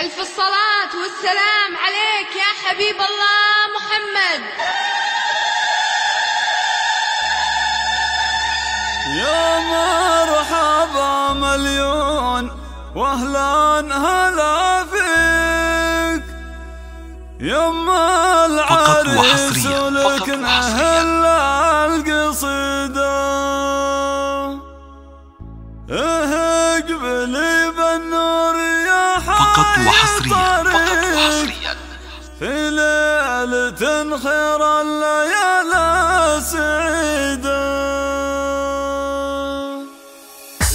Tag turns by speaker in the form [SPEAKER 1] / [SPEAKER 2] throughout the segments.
[SPEAKER 1] ألف الصلاة والسلام عليك يا حبيب الله محمد.
[SPEAKER 2] يا مرحبا مليون وأهلا هلا فيك. يما العريس ولك نهل القصيدة. ليلة خير الليالي سعيدة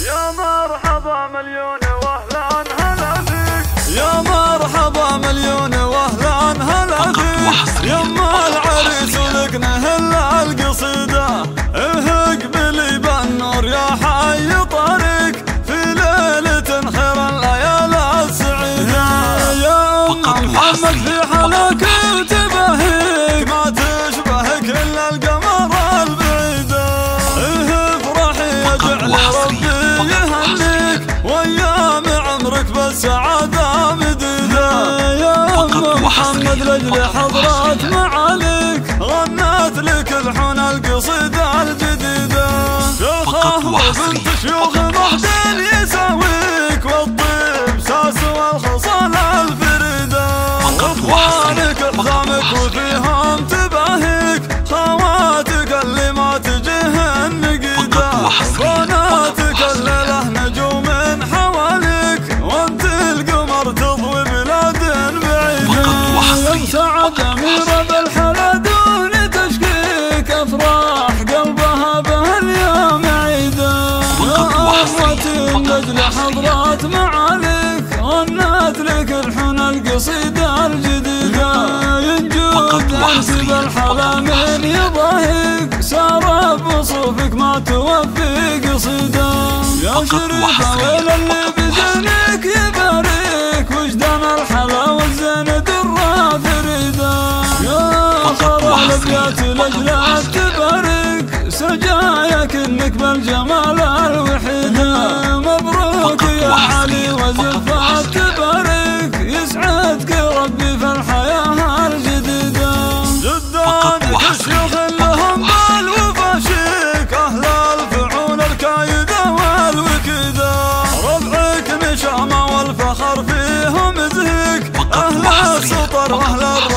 [SPEAKER 2] يا مرحبا مليون واهلا هلا فيك يا مرحبا مليون واهلا هلا فيك يما العريس ولك نهل القصيدة. لاجل حضرات معاليك غنت لك الحون القصيدة الجديدة. شيخه وبنت شيوخ مهدين يساويك والطيب ساس والخصال الفريدة. اخوانك اقدامك وفيهم بالحلا دون تشكيك أفراح قلبها بهاليوم لاجل حضرات معاليك غنت لك الحن القصيدة الجديدة. ينجود انس بالحلا من يضاهيك ما توفي قصيدة. يا شريفة ويل اللي الابيات الاجلال تبارك سجاياك إنك بالجمال الوحيدة مبروك يا علي وزفات تبارك يسعدك ربي في الحياة الجديدة. جدانك الشيوخ لهم بالوفا شيك أهل الفعول الكايدة والوكيدة ربعك نشامة والفخر فيهم زهيك أهل السطر وأهل الرؤوس